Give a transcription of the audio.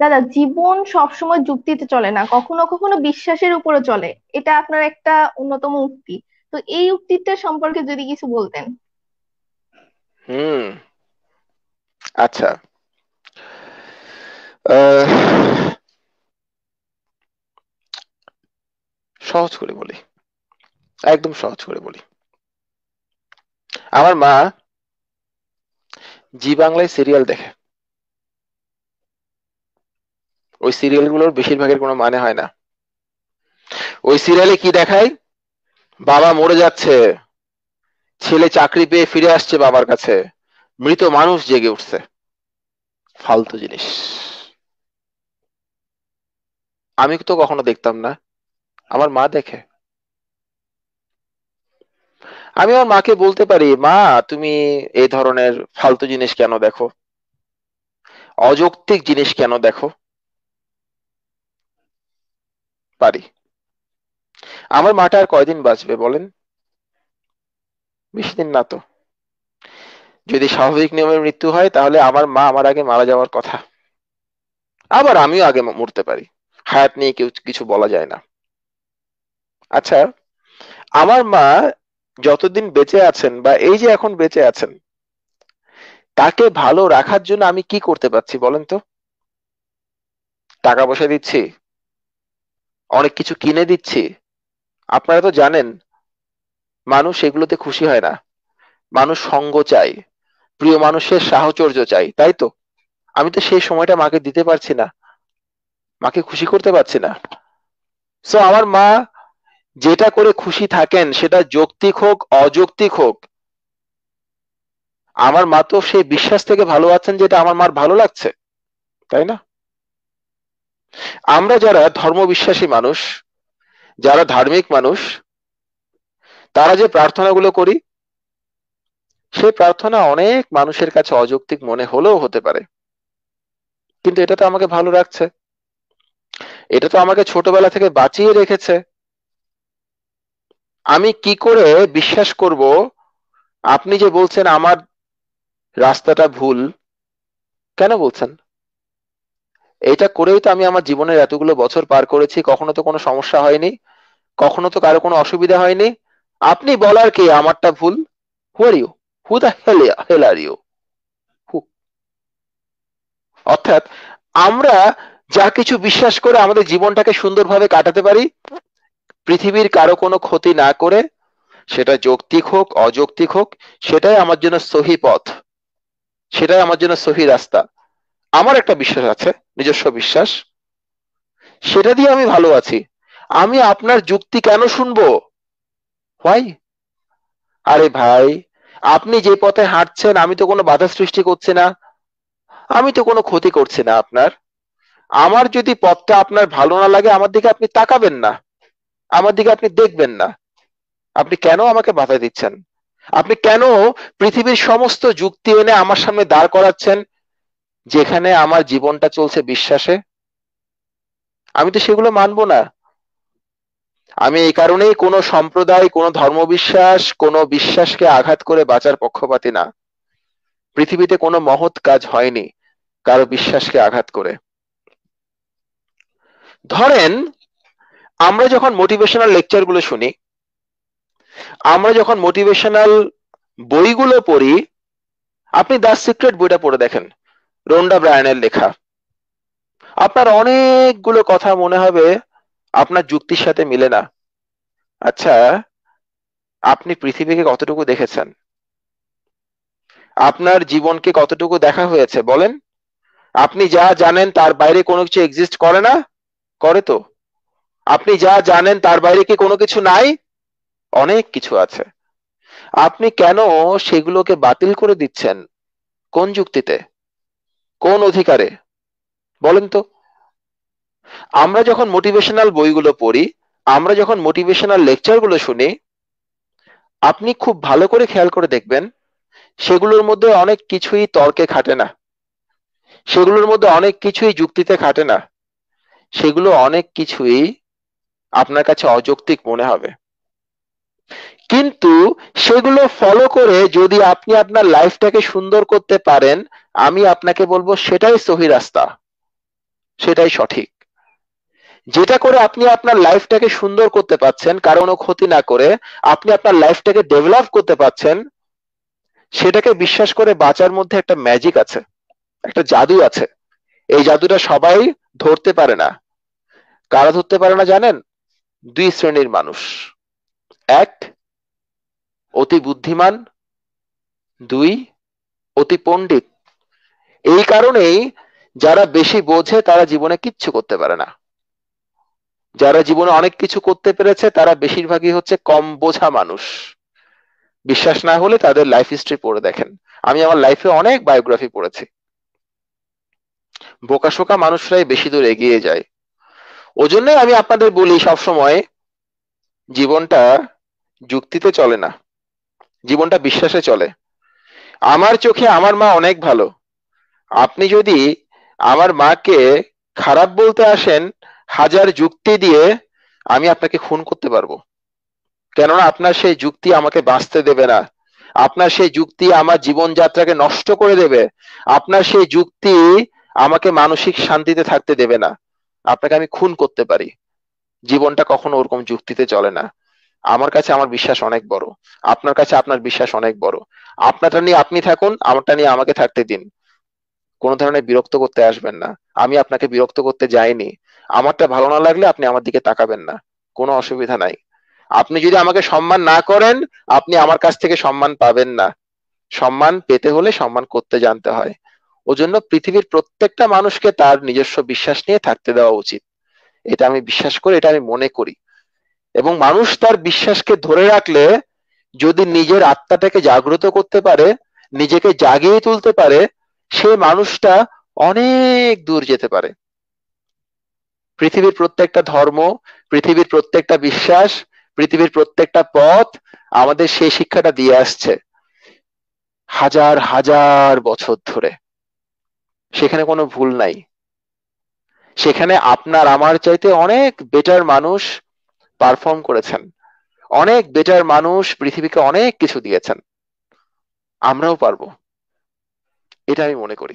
দাদা, জীবন সবসময় যুক্তিতে চলে না, কখনো কখনো বিশ্বাসের উপরে চলে। এটা আপনার একটা অন্যতম উক্তি। তো এই উক্তিটা সম্পর্কে যদি কিছু বলতেন। হুম আচ্ছা। সহজ করে বলি, একদম সহজ করে বলি। আমার মা জি বাংলায় সিরিয়াল দেখে। ওই সিরিয়ালগুলোর বেশিরভাগের কোনো মানে হয় না। ওই সিরিয়ালে কি দেখায়? বাবা মরে যাচ্ছে। ছেলে চাকরি পেয়ে ফিরে আসছে বাবার কাছে। মৃত মানুষ জেগে উঠছে। ফালতু জিনিস। আমি তো কখনো দেখতাম না। আমার মা দেখে। আমি আমার মাকে বলতে পারি, মা, তুমি এই ধরনের ফালতু জিনিস কেন দেখো? অযৌক্তিক জিনিস কেন দেখো? পারি। আমার মাটা আর কয়দিন বাঁচবে বলেন? বেশি দিন না তো। যদি স্বাভাবিক নিয়মে মৃত্যু হয়, তাহলে আমার মা আমার আগে মারা যাওয়ার কথা। আবার আমিও আগে মরতে পারি। হায়াত নিয়ে কেউ কিছু বলা যায় না। আচ্ছা আমার মা যতদিন বেঁচে আছেন বা এই যে এখন বেঁচে আছেন, তাকে ভালো রাখার জন্য আমি কি করতে পারছি বলেন তো? টাকা পয়সা দিচ্ছি অনেক কিছু কিনে দিচ্ছি। আপনারা তো জানেন, মানুষ এগুলোতে খুশি হয় না। মানুষ সঙ্গ চাই প্রিয় মানুষের সাহচর্য চাই তাই তো? আমি তো সেই সময়টা মাকে দিতে পারছি না। মাকে খুশি করতে পারছি না। সো আমার মা যেটা করে খুশি থাকেন, সেটা যৌক্তিক হোক, অযৌক্তিক হোক। আমার মা তো সেই বিশ্বাস থেকে ভালো আছেন যেটা আমার মার ভালো লাগছে, তাই না? আমরা যারা ধর্ম বিশ্বাসী মানুষ, যারা ধার্মিক মানুষ, তারা যে প্রার্থনাগুলো করি, সেই প্রার্থনা অনেক মানুষের কাছে অযৌক্তিক মনে হলেও হতে পারে। কিন্তু এটা তো আমাকে ভালো রাখছে। এটা তো আমাকে ছোটবেলা থেকে বাঁচিয়ে রেখেছে। আমি কি করে বিশ্বাস করব? আপনি যে বলছেন, আমার রাস্তাটা ভুল কেন বলছেন? এটা করেই তো আমি আমার জীবনের এতগুলো বছর পার করেছি, কখনো তো কোনো সমস্যা হয়নি, কখনো তো কারও কোনো অসুবিধা হয়নি। আপনি বলার কে? আমারটা ভুল। হু are you who the hell are you অর্থাৎ আমরা যা কিছু বিশ্বাস করে আমাদের জীবনটাকে সুন্দরভাবে কাটাতে পারি, পৃথিবীর কারও কোনো ক্ষতি না করে, সেটা যৌক্তিক হোক, অযৌক্তিক হোক, সেটাই আমার জন্য সহি পথ, সেটাই আমার জন্য সহি রাস্তা। আমার একটা বিশ্বাস আছে, নিজস্ব বিশ্বাস। সেটা দিয়ে আমি ভালো আছি। আমি আপনার যুক্তি কেন শুনব? হোয়াই আরে ভাই, আপনি যে পথে হাঁটছেন, আমি তো কোনো বাধা সৃষ্টি করছি না। আমি তো কোনো ক্ষতি করছি না আপনার। আমার যদি পথটা আপনার ভালো না লাগে, আমার দিকে আপনি তাকাবেন না। আমার দিকে আপনি দেখবেন না। আপনি কেন আমাকে বাধা দিচ্ছেন? আপনি কেন পৃথিবীর সমস্ত যুক্তি এনে আমার সামনে দাঁড় করাচ্ছেন? যেখানে আমার জীবনটা চলছে বিশ্বাসে, আমি তো সেগুলো মানবো না। আমি এই কারণেই কোনো সম্প্রদায়, কোনো ধর্মবিশ্বাস, কোনো বিশ্বাসকে আঘাত করে বাঁচার পক্ষপাতি না। পৃথিবীতে কোনো মহৎ কাজ হয়নি কারও বিশ্বাসকে আঘাত করে। ধরেন, আমরা যখন মোটিভেশনাল লেকচারগুলো শুনি, আমরা যখন মোটিভেশনাল বইগুলো পড়ি, আপনি দ্য সিক্রেট বইটা পড়ে দেখেন। রোন্ডা ব্রায়ানের লেখা। আপনার অনেকগুলো কথা মনে হবে, আপনার যুক্তির সাথে মিলে না। আচ্ছা আপনি পৃথিবীকে কতটুকু দেখেছেন? আপনার জীবনকে কতটুকু দেখা হয়েছে, বলেন। আপনি যা জানেন তার বাইরে কোনো কিছু এক্সিস্ট করে না? করে তো। আপনি যা জানেন তার বাইরে কি কোনো কিছু নাই? অনেক কিছু আছে। আপনি কেন সেগুলোকে বাতিল করে দিচ্ছেন? কোন যুক্তিতে? কোন অধিকারে? বলেন তো। আমরা যখন মোটিভেশনাল বইগুলো পড়ি, আমরা যখন মোটিভেশনাল লেকচারগুলো শুনি, আপনি খুব ভালো করে খেয়াল করে দেখবেন, সেগুলোর মধ্যে অনেক কিছুই তর্কে খাটে না। সেগুলোর মধ্যে অনেক কিছুই যুক্তিতে খাটে না। সেগুলো অনেক কিছুই আপনার কাছে অযৌক্তিক মনে হবে। কিন্তু সেগুলো ফলো করে যদি আপনি আপনার লাইফটাকে সুন্দর করতে পারেন, আমি আপনাকে বলব সেটাই সহি রাস্তা। সেটাই সঠিক। যেটা করে আপনি আপনার লাইফটাকে সুন্দর করতে পাচ্ছেন কারও ক্ষতি না করে আপনি আপনার লাইফটাকে ডেভেলপ করতে পাচ্ছেন সেটাকে বিশ্বাস করে বাঁচার মধ্যে একটা ম্যাজিক আছে, একটা জাদু আছে। এই জাদুটা সবাই ধরতে পারে না। কারা ধরতে পারে না জানেন? দুই শ্রেণির মানুষ। এক অতি বুদ্ধিমান, দুই, অতি পণ্ডিত। এই কারণেই যারা বেশি বোঝে, তারা জীবনে কিচ্ছু করতে পারে না। যারা জীবনে অনেক কিছু করতে পেরেছে, তারা বেশিরভাগই হচ্ছে কম বোঝা মানুষ। বিশ্বাস না হলে তাদের লাইফ হিস্ট্রি পড়ে দেখেন। আমি আমার লাইফে অনেক বায়োগ্রাফি পড়েছি। বোকাশোকা মানুষরাই বেশি দূর এগিয়ে যায়। ওজন্যই আমি আপনাদের বলি সবসময়, জীবনটা যুক্তিতে চলে না। জীবনটা বিশ্বাসে চলে। আমার চোখে আমার মা অনেক ভালো। আপনি যদি আমার মাকে খারাপ বলতে আসেন, হাজার যুক্তি দিয়ে আমি আপনাকে খুন করতে পারব। কেননা আপনার সেই যুক্তি আমাকে বাঁচতে দেবে না। আপনার সেই যুক্তি আমার জীবনযাত্রাকে নষ্ট করে দেবে। আপনার সেই যুক্তি আমাকে মানসিক শান্তিতে থাকতে দেবে না। আপনাকে আমি খুন করতে পারি। জীবনটা কখনো ওরকম যুক্তিতে চলে না। আমার কাছে আমার বিশ্বাস অনেক বড়। আপনার কাছে আপনার বিশ্বাস অনেক বড়। আপনারটা নিয়ে আপনি থাকুন, আমারটা নিয়ে আমাকে থাকতে দিন। কোন ধরনের বিরক্ত করতে আসবেন না। আমি আপনাকে বিরক্ত করতে যাইনি। আমারটা ভালো না লাগলে আপনি আমার দিকে তাকাবেন না। কোনো অসুবিধা নাই। আপনি যদি আমাকে সম্মান না করেন, আপনি আমার কাছ থেকে সম্মান পাবেন না। সম্মান পেতে হলে সম্মান করতে জানতে হয়। ওজন্য পৃথিবীর প্রত্যেকটা মানুষকে তার নিজস্ব বিশ্বাস নিয়ে থাকতে দেওয়া উচিত। এটা আমি বিশ্বাস করি, এটা আমি মনে করি। এবং মানুষ তার বিশ্বাসকে ধরে রাখলে যদি নিজের আত্মাটাকে জাগ্রত করতে পারে, নিজেকে জাগিয়ে তুলতে পারে, সে মানুষটা অনেক দূর যেতে পারে। পৃথিবীর প্রত্যেকটা ধর্ম, পৃথিবীর প্রত্যেকটা বিশ্বাস, পৃথিবীর প্রত্যেকটা পথ আমাদের সেই শিক্ষাটা দিয়ে আসছে হাজার হাজার বছর ধরে। সেখানে কোনো ভুল নাই। সেখানে আপনার, আমার চাইতে অনেক বেটার মানুষ পারফর্ম করেছেন। অনেক বেটার মানুষ পৃথিবীকে অনেক কিছু দিয়েছেন। আমরাও পারব। এটা আমি মনে করি।